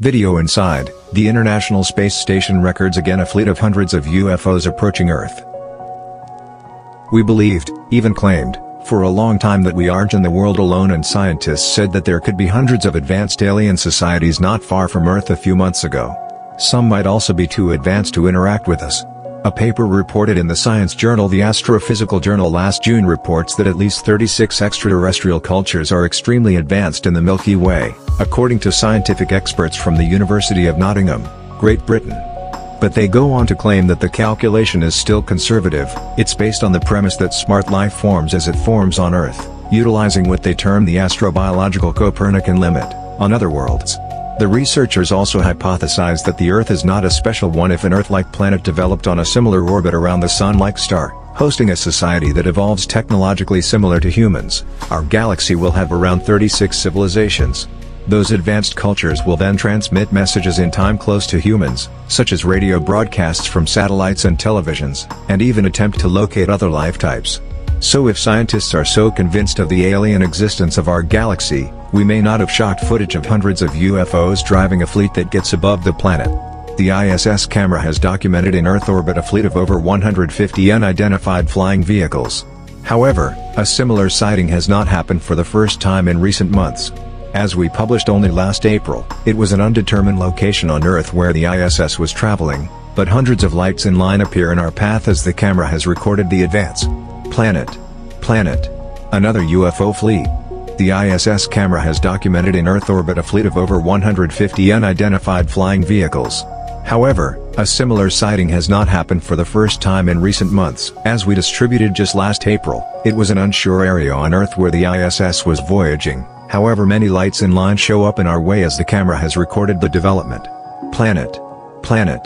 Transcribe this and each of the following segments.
Video inside, the International Space Station records again a fleet of hundreds of UFOs approaching Earth. We believed, even claimed, for a long time that we aren't in the world alone and scientists said that there could be hundreds of advanced alien societies not far from Earth a few months ago. Some might also be too advanced to interact with us. A paper reported in the science journal The Astrophysical Journal last June reports that at least 36 extraterrestrial cultures are extremely advanced in the Milky Way, according to scientific experts from the University of Nottingham, Great Britain. But they go on to claim that the calculation is still conservative, it's based on the premise that smart life forms as it forms on Earth, utilizing what they term the astrobiological Copernican limit, on other worlds. The researchers also hypothesized that the Earth is not a special one if an Earth-like planet developed on a similar orbit around the Sun-like star, hosting a society that evolves technologically similar to humans, our galaxy will have around 36 civilizations. Those advanced cultures will then transmit messages in time close to humans, such as radio broadcasts from satellites and televisions, and even attempt to locate other life types. So if scientists are so convinced of the alien existence of our galaxy, we may not have shocked footage of hundreds of UFOs driving a fleet that gets above the planet. The ISS camera has documented in Earth orbit a fleet of over 150 unidentified flying vehicles. However, a similar sighting has not happened for the first time in recent months. As we published only last April, it was an undetermined location on Earth where the ISS was traveling, but hundreds of lights in line appear in our path as the camera has recorded the advance. Planet. Planet. Another UFO fleet. The ISS camera has documented in Earth orbit a fleet of over 150 unidentified flying vehicles. However, a similar sighting has not happened for the first time in recent months. As we distributed just last April, it was an unsure area on Earth where the ISS was voyaging, however many lights in line show up in our way as the camera has recorded the development. Planet. Planet.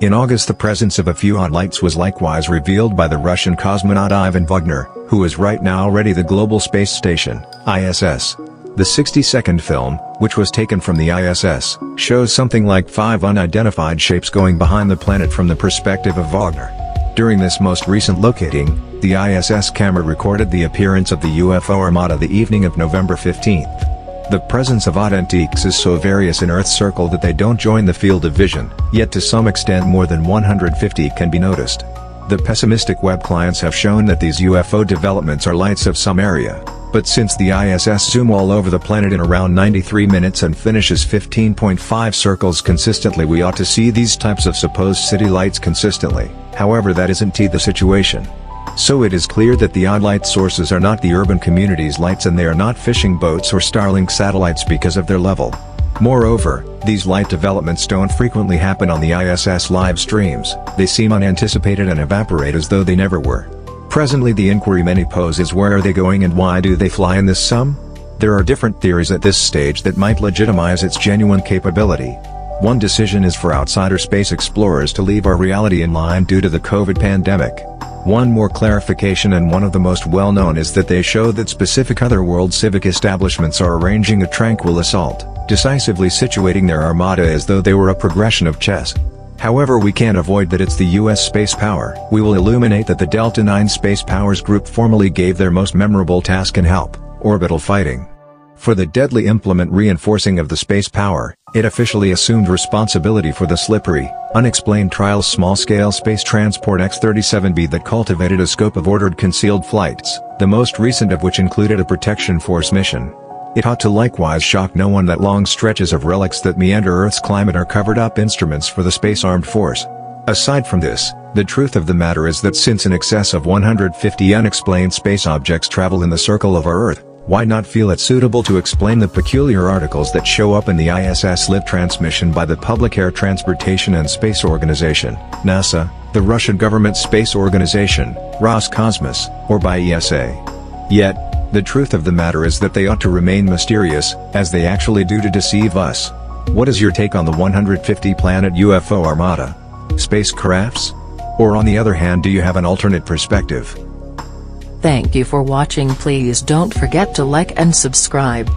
In August the presence of a few odd lights was likewise revealed by the Russian cosmonaut Ivan Vagner, who is right now already the Global Space Station, ISS. The 60-second film, which was taken from the ISS, shows something like five unidentified shapes going behind the planet from the perspective of Vagner. During this most recent locating, the ISS camera recorded the appearance of the UFO Armada the evening of November 15. The presence of odd antiques is so various in Earth's circle that they don't join the field of vision, yet to some extent more than 150 can be noticed. The pessimistic web clients have shown that these UFO developments are lights of some area, but since the ISS zoom all over the planet in around 93 minutes and finishes 15.5 circles consistently we ought to see these types of supposed city lights consistently, however that isn't the situation. So it is clear that the odd light sources are not the urban community's lights and they are not fishing boats or Starlink satellites because of their level. Moreover, these light developments don't frequently happen on the ISS live streams, they seem unanticipated and evaporate as though they never were. Presently the inquiry many pose is where are they going and why do they fly in this sum? There are different theories at this stage that might legitimize its genuine capability. One decision is for outsider space explorers to leave our reality in line due to the COVID pandemic. One more clarification and one of the most well-known is that they show that specific other-world civic establishments are arranging a tranquil assault, decisively situating their armada as though they were a progression of chess. However we can't avoid that it's the US space power. We will illuminate that the Delta 9 space powers group formally gave their most memorable task and help, orbital fighting. For the deadly implement reinforcing of the space power, it officially assumed responsibility for the slippery, unexplained trials small-scale space transport X-37B that cultivated a scope of ordered concealed flights, the most recent of which included a protection force mission. It ought to likewise shock no one that long stretches of relics that meander Earth's climate are covered-up instruments for the space armed force. Aside from this, the truth of the matter is that since in excess of 150 unexplained space objects travel in the circle of our Earth, why not feel it suitable to explain the peculiar articles that show up in the ISS live transmission by the Public Air Transportation and Space Organization, NASA, the Russian government space organization, Roscosmos, or by ESA. Yet, the truth of the matter is that they ought to remain mysterious, as they actually do to deceive us. What is your take on the 150-planet UFO armada? Spacecrafts? Or on the other hand do you have an alternate perspective? Thank you for watching please don't forget to like and subscribe.